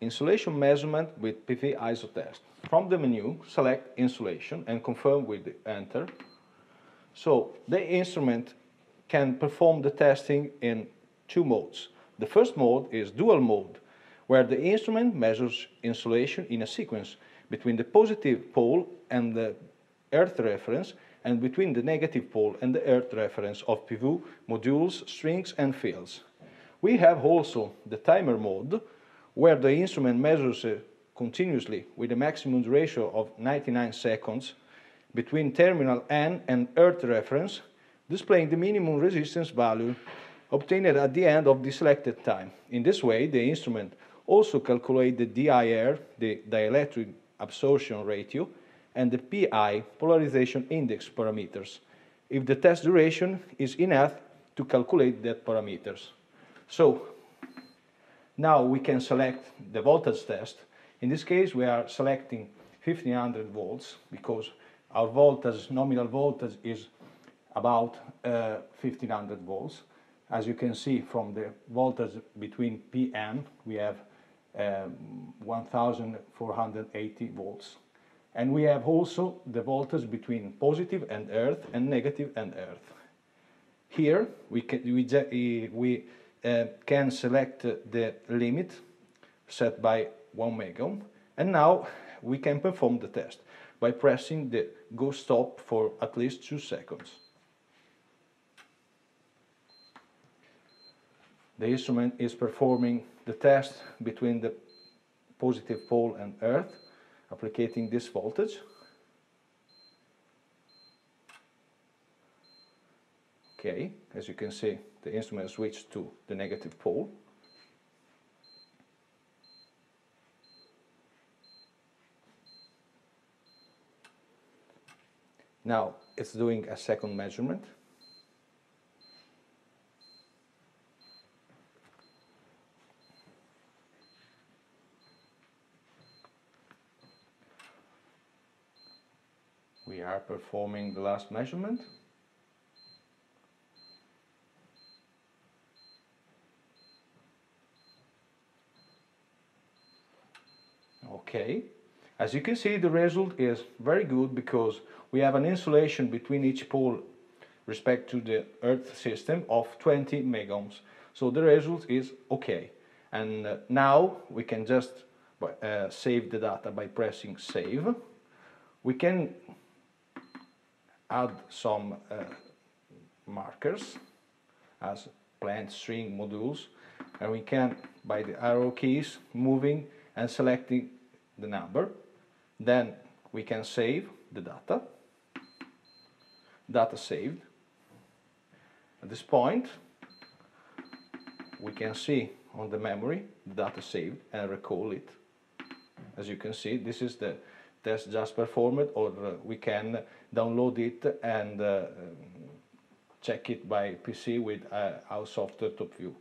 insulation measurement with PV-ISOTEST. From the menu, select insulation and confirm with enter. So the instrument can perform the testing in two modes. The first mode is dual mode, where the instrument measures insulation in a sequence between the positive pole and the earth reference and between the negative pole and the earth reference of PV modules, strings and fields. We have also the timer mode, where the instrument measures uh, continuously with a maximum ratio of 99 seconds between terminal N and earth reference, displaying the minimum resistance value obtained at the end of the selected time. In this way, the instrument also calculates the DAR, the dielectric absorption ratio, and the PI, polarization index parameters, if the test duration is enough to calculate that parameters. So now we can select the voltage test. In this case, we are selecting 1500 volts because our voltage, nominal voltage is about uh, 1500 volts. As you can see from the voltage between PN, we have um, 1480 volts. And we have also the voltage between positive and earth and negative and earth. Here we can, we, we uh, can select the limit set by 1 megohm and now we can perform the test by pressing the go stop for at least 2 seconds. The instrument is performing the test between the positive pole and earth, applicating this voltage. Okay, as you can see, the instrument switched to the negative pole. Now it's doing a second measurement. We are performing the last measurement. Okay, as you can see the result is very good because we have an insulation between each pole respect to the earth system of 20 megohms. So the result is okay. And uh, now we can just uh, save the data by pressing save. We can add some uh, markers as plant string modules and we can by the arrow keys moving and selecting the number. Then we can save the data. Data saved. At this point, we can see on the memory the data saved and recall it. As you can see, this is the test just performed or uh, we can download it and uh, check it by PC with uh, our software TopView.